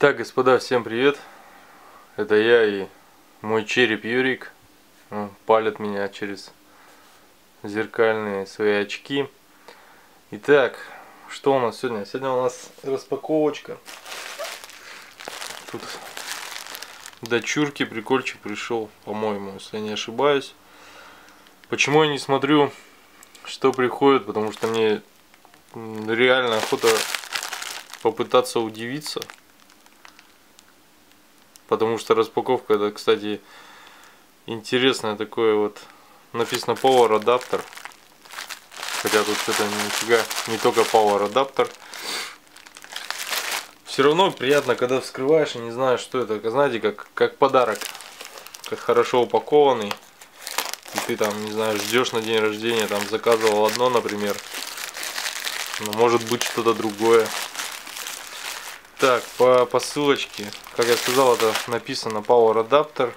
Так, господа, всем привет. Это я и мой череп Юрик. Он палит меня через зеркальные свои очки. Итак, что у нас сегодня? Сегодня у нас распаковочка. Тут дочурки прикольчик пришел, по-моему, если я не ошибаюсь. Почему я не смотрю, что приходит? Потому что мне реально охота попытаться удивиться потому что распаковка это, кстати, интересное такое вот, написано Power адаптер, хотя тут что-то нифига, не только Power адаптер. Все равно приятно, когда вскрываешь и не знаешь, что это, знаете, как, как подарок, как хорошо упакованный, и ты там, не знаю, ждешь на день рождения, там заказывал одно, например, но может быть что-то другое. Так, по посылочке, как я сказал, это написано Power Adapter,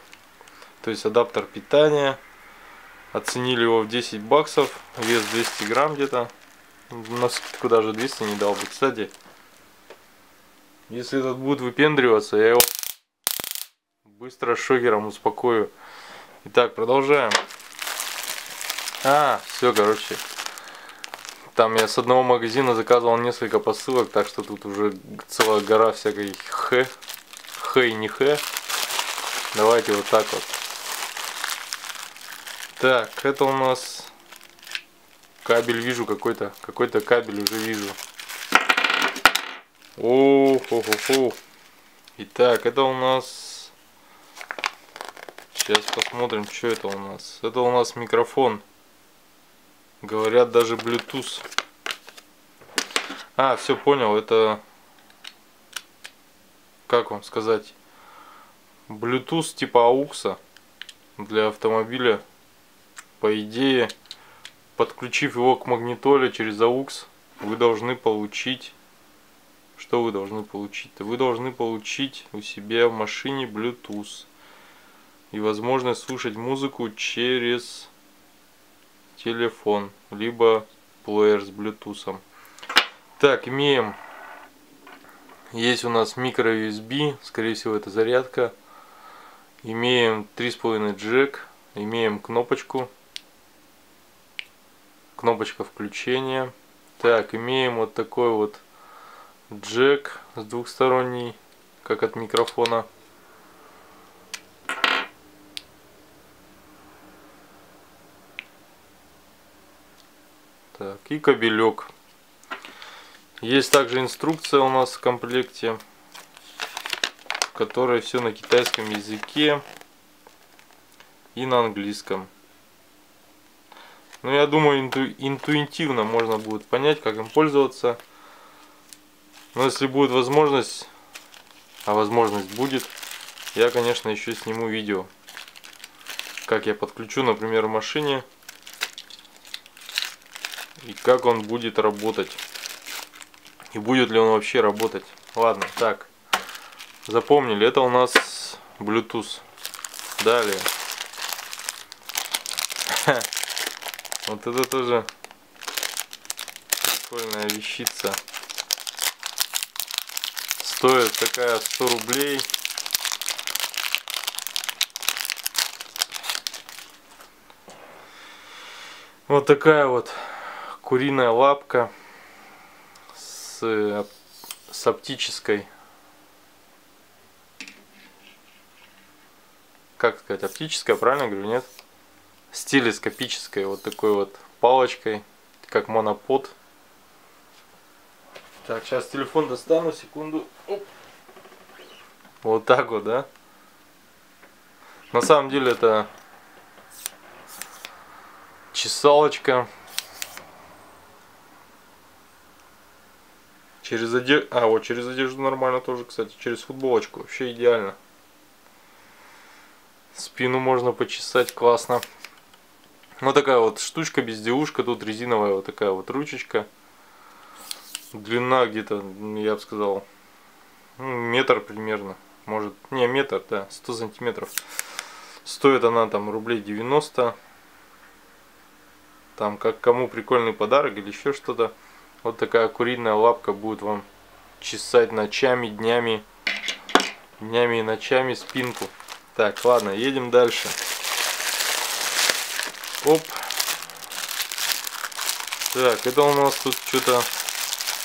то есть адаптер питания. Оценили его в 10 баксов, вес 200 грамм где-то. На скидку даже 200 не дал бы. Кстати, если этот будет выпендриваться, я его быстро шокером успокою. Итак, продолжаем. А, все, короче, там я с одного магазина заказывал несколько посылок, так что тут уже целая гора всякой х. Х и не х. Давайте вот так вот. Так, это у нас кабель вижу какой-то. Какой-то кабель уже вижу. О, хо хо хо Итак, это у нас... Сейчас посмотрим, что это у нас. Это у нас микрофон. Говорят даже Bluetooth. А, все понял, это... Как вам сказать? Bluetooth типа AUX для автомобиля. По идее, подключив его к магнитоле через AUX, вы должны получить... Что вы должны получить? Вы должны получить у себя в машине Bluetooth. И возможность слушать музыку через телефон, либо плеер с Bluetooth. Так, имеем, есть у нас микро USB, скорее всего это зарядка. Имеем 3,5 джек, имеем кнопочку, кнопочка включения. Так, имеем вот такой вот джек с двухсторонний, как от микрофона. Так, и кабелек. Есть также инструкция у нас в комплекте, в которой все на китайском языке и на английском. Но ну, я думаю, инту интуитивно можно будет понять, как им пользоваться. Но если будет возможность, а возможность будет, я, конечно, еще сниму видео, как я подключу, например, в машине и как он будет работать. И будет ли он вообще работать. Ладно, так. Запомнили, это у нас Bluetooth. Далее. Вот это тоже прикольная вещица. Стоит такая 100 рублей. Вот такая вот куриная лапка с, с оптической как сказать, оптическая, правильно говорю, нет? С телескопической вот такой вот палочкой, как монопод. Так, сейчас телефон достану, секунду. Оп. Вот так вот, да? На самом деле это чесалочка Через одежду... А, вот через одежду нормально тоже, кстати. Через футболочку. Вообще идеально. Спину можно почесать. Классно. Вот такая вот штучка, безделушка. Тут резиновая вот такая вот ручечка. Длина где-то, я бы сказал, ну, метр примерно. Может, не, метр, да, 100 сантиметров. Стоит она там рублей 90. Там как кому прикольный подарок или еще что-то. Вот такая куриная лапка будет вам чесать ночами, днями. днями и ночами спинку. Так, ладно, едем дальше. Оп. Так, это у нас тут что-то,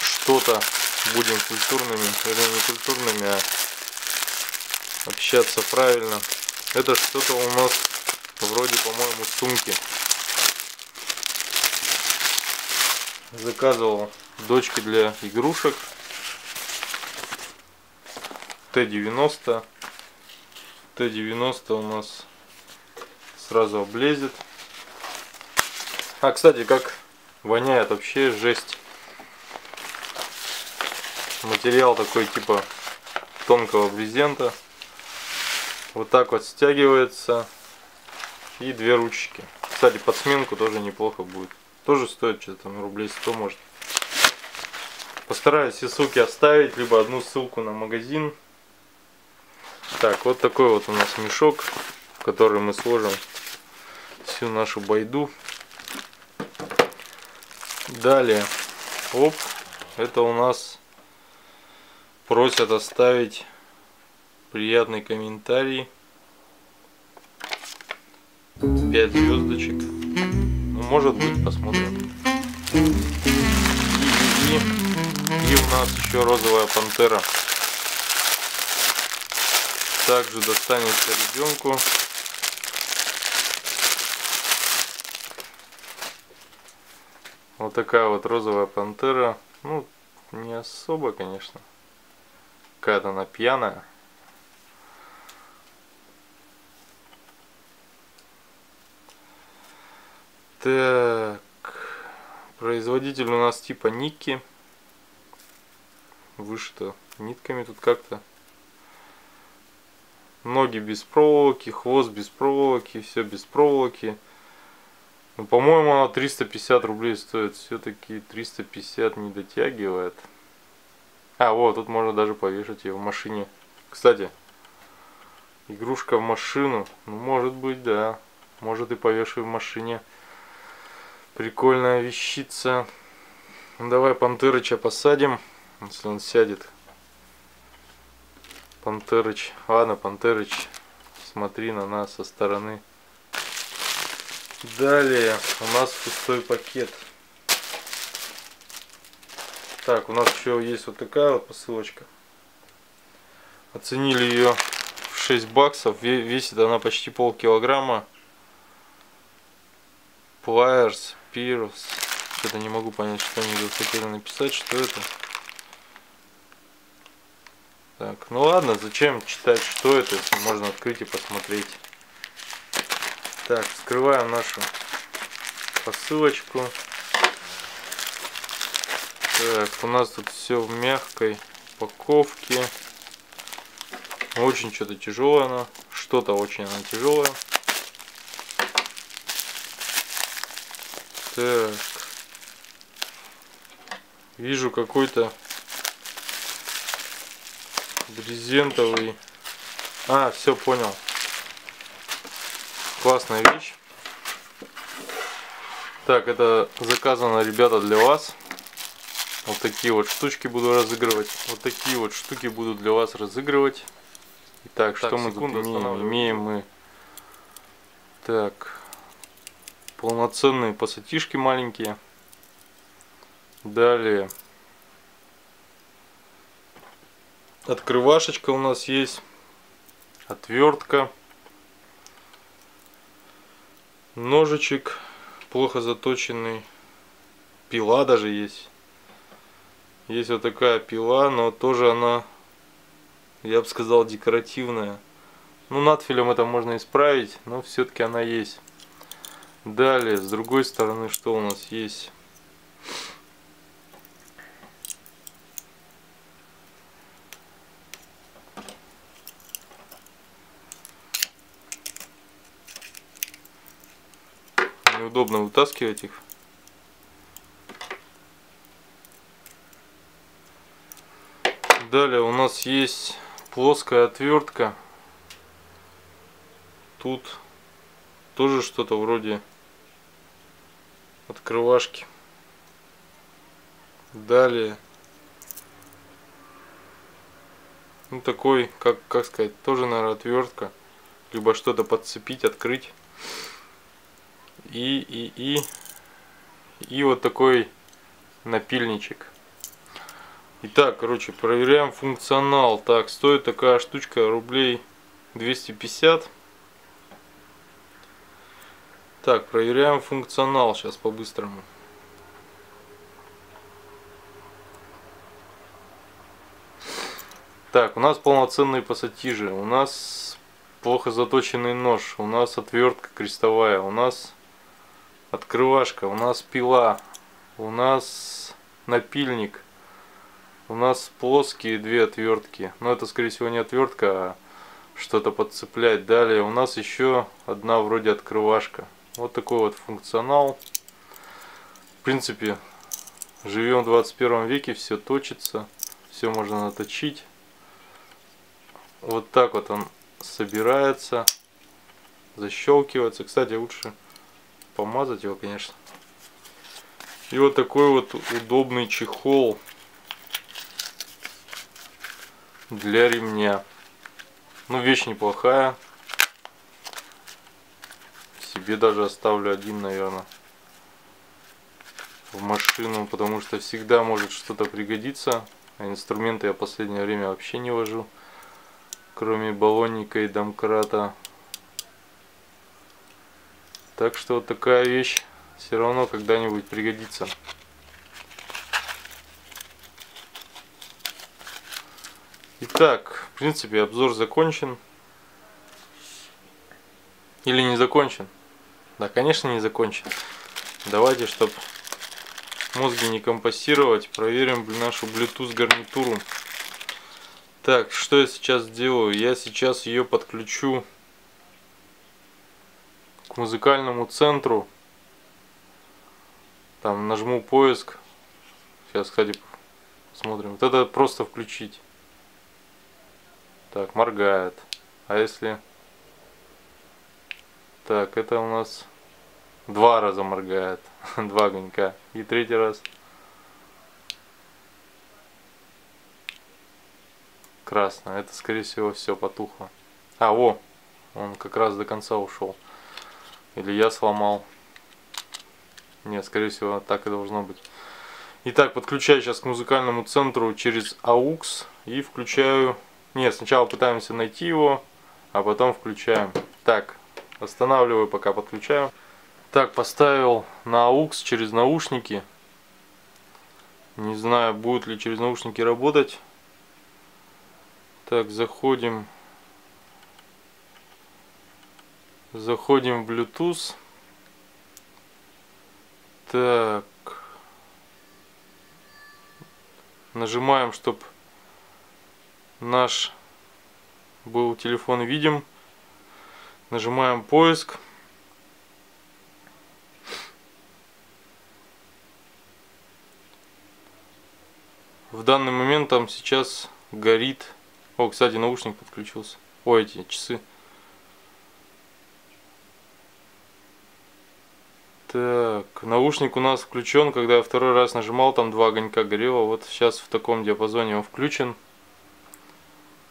что-то, будем культурными, вернее не культурными, а общаться правильно. Это что-то у нас вроде, по-моему, сумки. Заказывал дочке для игрушек. Т-90. Т-90 у нас сразу облезет. А, кстати, как воняет вообще жесть. Материал такой типа тонкого брезента. Вот так вот стягивается. И две ручки. Кстати, под сменку тоже неплохо будет. Тоже стоит что-то там рублей 100 может. Постараюсь все ссылки оставить, либо одну ссылку на магазин. Так, вот такой вот у нас мешок, в который мы сложим всю нашу байду. Далее, оп, это у нас просят оставить приятный комментарий. 5 звездочек. Может быть, посмотрим. И, и, и у нас еще розовая пантера. Также достанется ребенку. Вот такая вот розовая пантера. Ну, не особо, конечно. Какая-то она пьяная. Так. Производитель у нас типа Никки. Вышито нитками тут как-то. Ноги без проволоки, хвост без проволоки, все без проволоки. Ну, по-моему, она 350 рублей стоит. Все-таки 350 не дотягивает. А, вот, тут можно даже повешать ее в машине. Кстати, игрушка в машину. Ну, может быть, да. Может и повешу в машине. Прикольная вещица. Ну, давай Пантерыча посадим, если он сядет. Пантерыч. Ладно, Пантерыч, смотри на нас со стороны. Далее у нас пустой пакет. Так, у нас еще есть вот такая вот посылочка. Оценили ее в 6 баксов. Весит она почти полкилограмма. Pliers, Pierce. Что-то не могу понять, что они хотели написать, что это. Так, ну ладно, зачем читать, что это, если можно открыть и посмотреть. Так, скрываем нашу посылочку. Так, у нас тут все в мягкой упаковке. Очень что-то тяжелое она. Что-то очень она тяжелая. Так. Вижу какой-то брезентовый. А, все понял. Классная вещь. Так, это заказано, ребята, для вас. Вот такие вот штучки буду разыгрывать. Вот такие вот штуки буду для вас разыгрывать. Итак, так, что мы тут имеем? Имеем мы... Так. Полноценные пассатишки маленькие. Далее. Открывашечка у нас есть. Отвертка ножичек плохо заточенный пила даже есть есть вот такая пила но тоже она я бы сказал декоративная ну надфилем это можно исправить но все-таки она есть далее с другой стороны что у нас есть неудобно вытаскивать их. Далее у нас есть плоская отвертка. Тут тоже что-то вроде открывашки. Далее Ну такой, как, как сказать, тоже, наверное, отвертка. Либо что-то подцепить, открыть. И, и, и, и вот такой напильничек. Итак, короче, проверяем функционал. Так, стоит такая штучка рублей 250. Так, проверяем функционал сейчас по-быстрому. Так, у нас полноценные пассатижи, у нас плохо заточенный нож, у нас отвертка крестовая, у нас открывашка, у нас пила, у нас напильник, у нас плоские две отвертки. Но это скорее всего не отвертка, а что-то подцеплять. Далее у нас еще одна вроде открывашка. Вот такой вот функционал. В принципе, живем в 21 веке, все точится, все можно наточить. Вот так вот он собирается, защелкивается. Кстати, лучше помазать его, конечно. И вот такой вот удобный чехол для ремня. Ну, вещь неплохая. Себе даже оставлю один, наверное, в машину, потому что всегда может что-то пригодиться. А инструменты я в последнее время вообще не вожу кроме баллонника и домкрата. Так что вот такая вещь все равно когда-нибудь пригодится. Итак, в принципе, обзор закончен. Или не закончен? Да, конечно, не закончен. Давайте, чтобы мозги не компостировать, проверим нашу Bluetooth гарнитуру. Так, что я сейчас делаю? Я сейчас ее подключу к музыкальному центру. Там нажму поиск. Сейчас, кстати, посмотрим. Вот это просто включить. Так, моргает. А если... Так, это у нас два раза моргает. Два огонька. И третий раз. Красно. Это, скорее всего, все потухло. А, о! Он как раз до конца ушел. Или я сломал. Нет, скорее всего, так и должно быть. Итак, подключаю сейчас к музыкальному центру через AUX и включаю... Нет, сначала пытаемся найти его, а потом включаем. Так, останавливаю, пока подключаю. Так, поставил на AUX через наушники. Не знаю, будет ли через наушники работать. Так, заходим. Заходим в Bluetooth. Так. Нажимаем, чтобы наш был телефон видим. Нажимаем поиск. В данный момент там сейчас горит о, кстати, наушник подключился. Ой, эти часы. Так, наушник у нас включен, когда я второй раз нажимал, там два огонька горело. Вот сейчас в таком диапазоне он включен.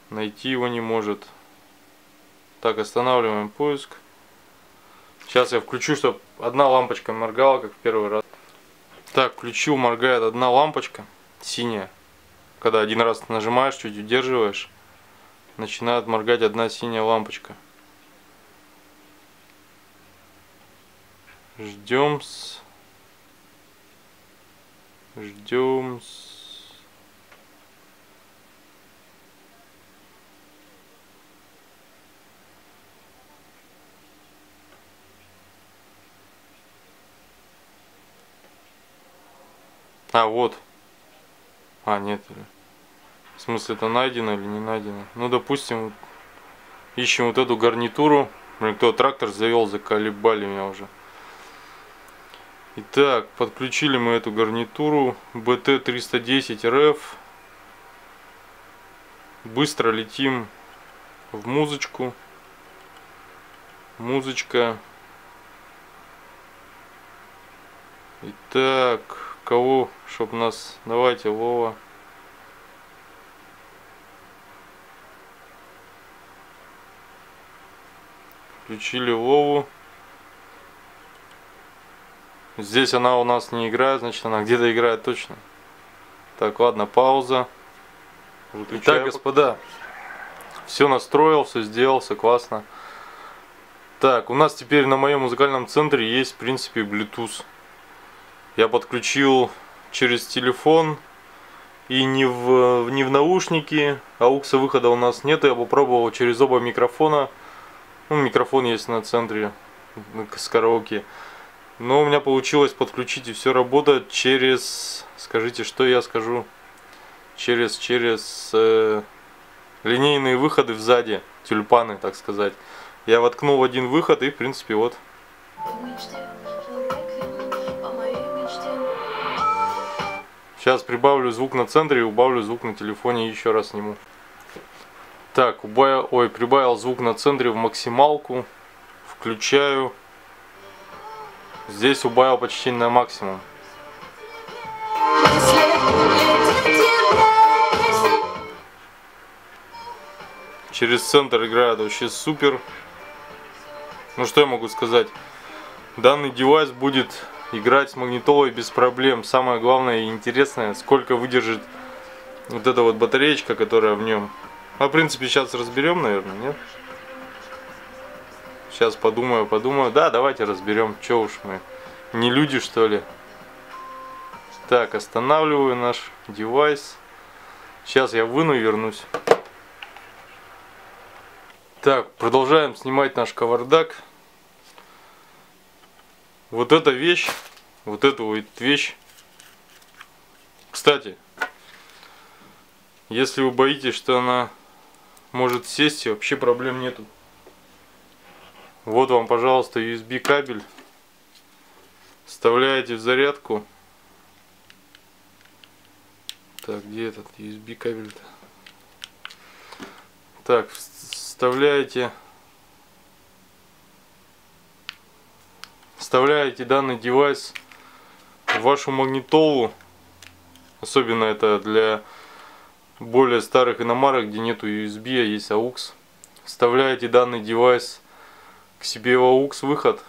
Найти его не может. Так, останавливаем поиск. Сейчас я включу, чтобы одна лампочка моргала, как в первый раз. Так, включил, моргает одна лампочка, синяя. Когда один раз нажимаешь, чуть удерживаешь начинает моргать одна синяя лампочка. Ждем с... Ждем с... А, вот. А, нет. В смысле, это найдено или не найдено? Ну, допустим, ищем вот эту гарнитуру. Блин, кто трактор завел, заколебали меня уже. Итак, подключили мы эту гарнитуру BT310RF. Быстро летим в музычку. Музычка. Итак, кого, чтобы нас давайте Вова. Включили Вову. Здесь она у нас не играет, значит она где-то играет точно. Так, ладно, пауза. Выключаю. Итак, господа, все настроил, все сделал, все классно. Так, у нас теперь на моем музыкальном центре есть, в принципе, Bluetooth. Я подключил через телефон и не в, не в наушники, аукса выхода у нас нет. Я попробовал через оба микрофона. Ну, микрофон есть на центре с караоке. Но у меня получилось подключить и все работает через, скажите, что я скажу, через, через э, линейные выходы сзади, тюльпаны, так сказать. Я воткнул один выход и, в принципе, вот. Сейчас прибавлю звук на центре и убавлю звук на телефоне еще раз сниму. Так, убавил, ой, прибавил звук на центре в максималку. Включаю. Здесь убавил почти на максимум. Через центр играет вообще супер. Ну что я могу сказать? Данный девайс будет играть с магнитолой без проблем. Самое главное и интересное, сколько выдержит вот эта вот батареечка, которая в нем. А в принципе сейчас разберем, наверное, нет? Сейчас подумаю, подумаю. Да, давайте разберем. Че уж мы, не люди что ли? Так, останавливаю наш девайс. Сейчас я выну и вернусь. Так, продолжаем снимать наш кавардак. Вот эта вещь, вот эту вот вещь. Кстати, если вы боитесь, что она может сесть, вообще проблем нету. Вот вам, пожалуйста, USB кабель. Вставляете в зарядку. Так, где этот USB кабель-то? Так, вставляете вставляете данный девайс в вашу магнитолу, особенно это для более старых иномарок, где нету USB, а есть AUX, вставляете данный девайс к себе в AUX выход,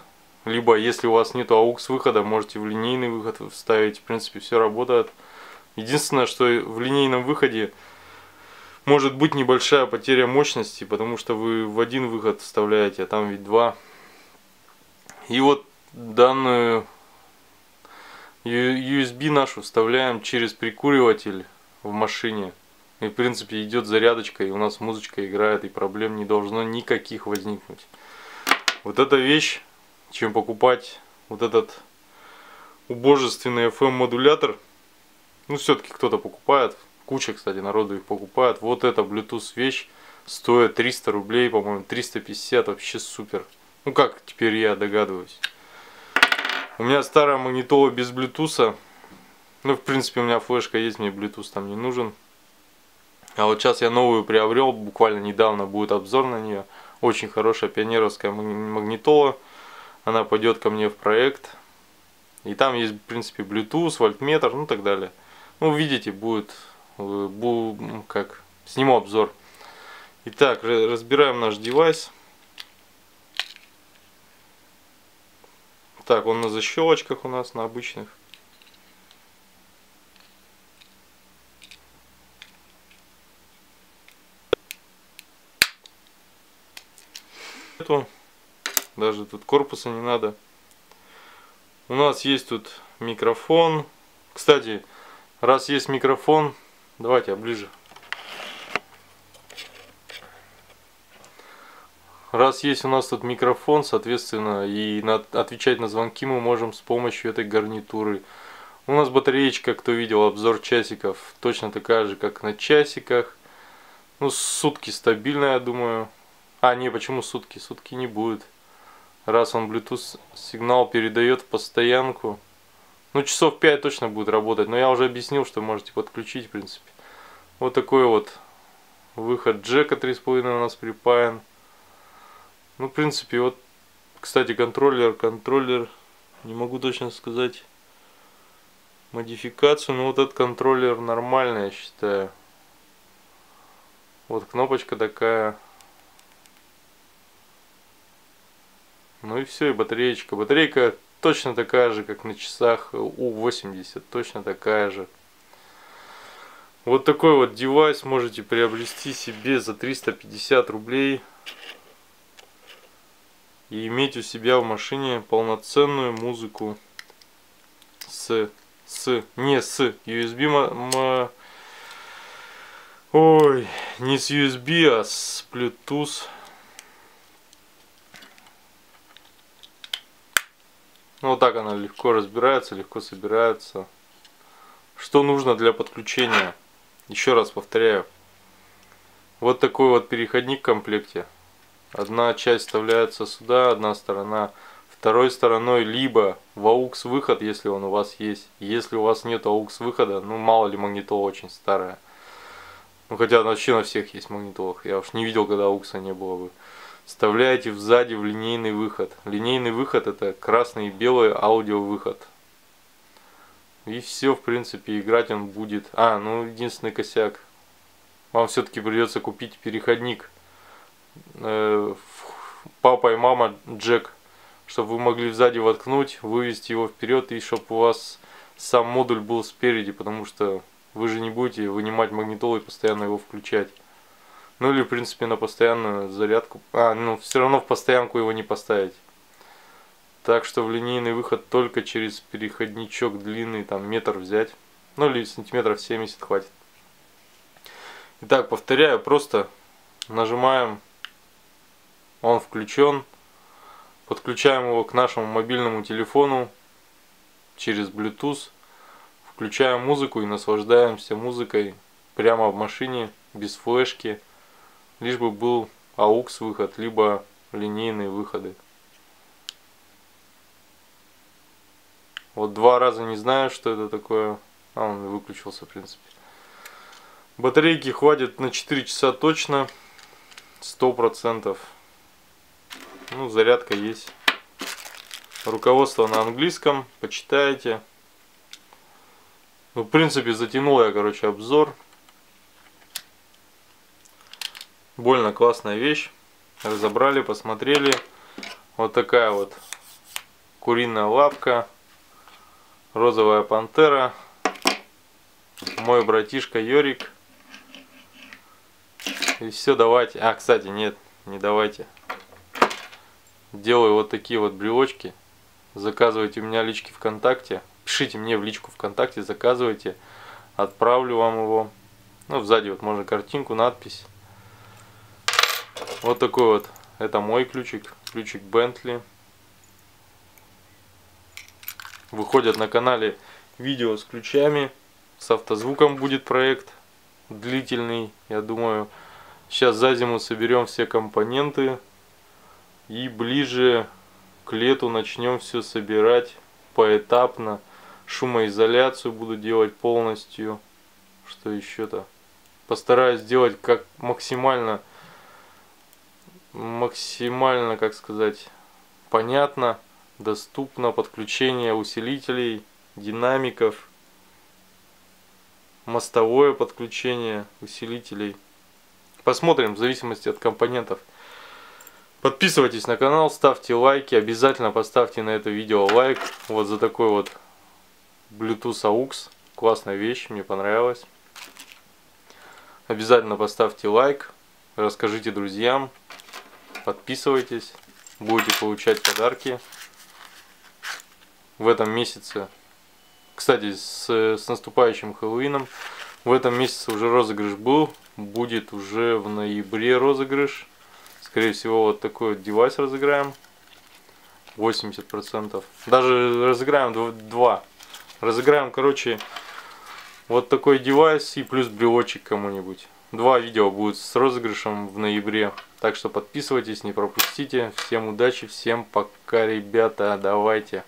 либо если у вас нету AUX выхода, можете в линейный выход вставить, в принципе все работает. Единственное, что в линейном выходе может быть небольшая потеря мощности, потому что вы в один выход вставляете, а там ведь два. И вот данную USB нашу вставляем через прикуриватель в машине. И в принципе идет зарядочка, и у нас музычка играет, и проблем не должно никаких возникнуть. Вот эта вещь, чем покупать вот этот убожественный FM модулятор, ну все-таки кто-то покупает, куча, кстати, народу их покупает. Вот эта Bluetooth вещь стоит 300 рублей, по-моему, 350, вообще супер. Ну как теперь я догадываюсь. У меня старая магнитола без блютуса. Ну, в принципе, у меня флешка есть, мне Bluetooth там не нужен. А вот сейчас я новую приобрел, буквально недавно будет обзор на нее. Очень хорошая пионеровская магнитола. Она пойдет ко мне в проект. И там есть, в принципе, Bluetooth, вольтметр, ну так далее. Ну, видите, будет, э, будет как, сниму обзор. Итак, разбираем наш девайс. Так, он на защелочках у нас, на обычных. Нету. Даже тут корпуса не надо. У нас есть тут микрофон. Кстати, раз есть микрофон, давайте я ближе. Раз есть у нас тут микрофон, соответственно, и на, отвечать на звонки мы можем с помощью этой гарнитуры. У нас батареечка, кто видел обзор часиков, точно такая же, как на часиках. Ну, сутки стабильная, я думаю. А, не, почему сутки? Сутки не будет. Раз он Bluetooth сигнал передает в постоянку. Ну, часов 5 точно будет работать. Но я уже объяснил, что можете подключить, в принципе. Вот такой вот выход джека 3.5 у нас припаян. Ну, в принципе, вот, кстати, контроллер, контроллер, не могу точно сказать модификацию, но вот этот контроллер нормальный, я считаю. Вот кнопочка такая. Ну и все, и батареечка. Батарейка точно такая же, как на часах U80, точно такая же. Вот такой вот девайс можете приобрести себе за 350 рублей и иметь у себя в машине полноценную музыку с, с не с USB, ой, не с USB, а с Bluetooth. Ну, вот так она легко разбирается, легко собирается. Что нужно для подключения? Еще раз повторяю. Вот такой вот переходник в комплекте. Одна часть вставляется сюда, одна сторона второй стороной, либо в AUX выход, если он у вас есть. Если у вас нет AUX выхода, ну мало ли магнитола очень старая. Ну хотя вообще на всех есть магнитолах. Я уж не видел, когда AUX не было бы. Вставляете сзади в линейный выход. Линейный выход это красный и белый аудио выход. И все, в принципе, играть он будет. А, ну единственный косяк. Вам все-таки придется купить переходник э, папа и мама джек, чтобы вы могли сзади воткнуть, вывести его вперед и чтобы у вас сам модуль был спереди, потому что вы же не будете вынимать магнитолу и постоянно его включать. Ну или в принципе на постоянную зарядку. А, ну все равно в постоянку его не поставить. Так что в линейный выход только через переходничок длинный, там метр взять. Ну или сантиметров 70 хватит. Итак, повторяю, просто нажимаем он включен. Подключаем его к нашему мобильному телефону через Bluetooth. Включаем музыку и наслаждаемся музыкой прямо в машине, без флешки. Лишь бы был AUX выход, либо линейные выходы. Вот два раза не знаю, что это такое. А, он выключился, в принципе. Батарейки хватит на 4 часа точно. Сто процентов. Ну, зарядка есть. Руководство на английском. Почитайте. Ну, в принципе, затянул я, короче, обзор. Больно классная вещь. Разобрали, посмотрели. Вот такая вот куриная лапка. Розовая пантера. Мой братишка Йорик. И все, давайте. А, кстати, нет, не давайте делаю вот такие вот брелочки. Заказывайте у меня лички ВКонтакте. Пишите мне в личку ВКонтакте, заказывайте. Отправлю вам его. Ну, сзади вот можно картинку, надпись. Вот такой вот. Это мой ключик. Ключик Бентли. Выходят на канале видео с ключами. С автозвуком будет проект. Длительный, я думаю. Сейчас за зиму соберем все компоненты и ближе к лету начнем все собирать поэтапно. Шумоизоляцию буду делать полностью. Что еще-то? Постараюсь сделать как максимально, максимально, как сказать, понятно, доступно подключение усилителей, динамиков, мостовое подключение усилителей. Посмотрим в зависимости от компонентов. Подписывайтесь на канал, ставьте лайки, обязательно поставьте на это видео лайк. Вот за такой вот Bluetooth AUX. Классная вещь, мне понравилась. Обязательно поставьте лайк, расскажите друзьям, подписывайтесь, будете получать подарки в этом месяце. Кстати, с, с наступающим Хэллоуином. В этом месяце уже розыгрыш был, будет уже в ноябре розыгрыш. Скорее всего, вот такой вот девайс разыграем. 80%. Даже разыграем два. Разыграем, короче, вот такой девайс и плюс брелочек кому-нибудь. Два видео будет с розыгрышем в ноябре. Так что подписывайтесь, не пропустите. Всем удачи, всем пока, ребята. Давайте.